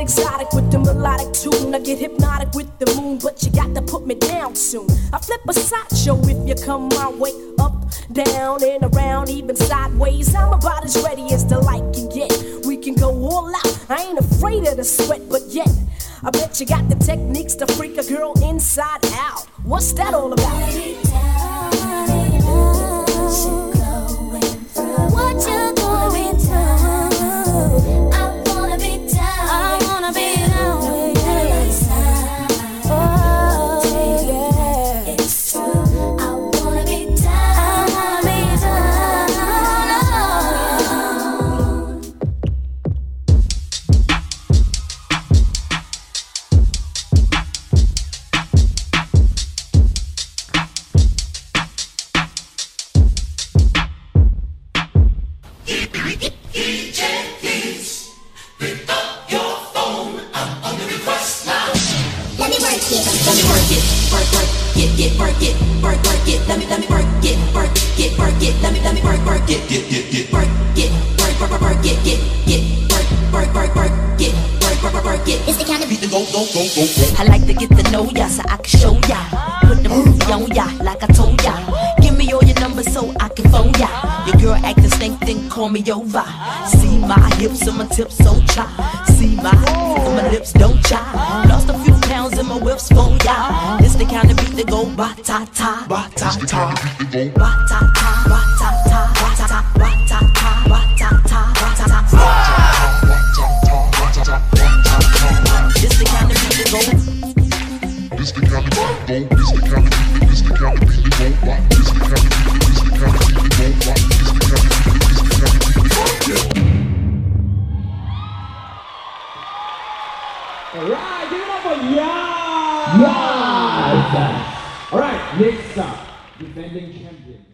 exotic with the melodic tune. I get hypnotic with the moon, but you got to put me down soon. I flip a sideshow if you come my way. Up, down, and around, even sideways. I'm about as ready as the light can get. We can go all out. I ain't afraid of the sweat, but yet. I bet you got the techniques to freak a girl inside out. What's that all about? Work it. Let me work it. Work, work, get, get, work it. Work, work it. Let me, let me work it. Work, get, work it. Let me, let me work, work it. Get, get, get, work, get, work, work, work, get, get, get, work, work, work, work, get, work, work, work, work, get. It's the kind of beat that go, go, go, go. I like to get to know ya so I can show ya. Put the movie on ya like I told ya. Give me all your numbers so I can phone ya. Your girl acting stink, then call me over. See my hips and my tips so chai. See my my lips don't chai. Whips for ya. It's the kind of beat that go ba ta ta, ba ta ta, ba ta ta, ba ta ta, ba ta ta, ba ta ta, ba ta ta, ba ta ta. It's the kind of beat that go. This the kind of beat that go. This the kind of beat. This the kind of beat that go. Rock. This the kind of beat. This the kind of beat that go. Rock. This the kind of beat. This the kind of beat that go. Alright, give it up for YAAAS! YAAAS! Alright, next up, defending champion.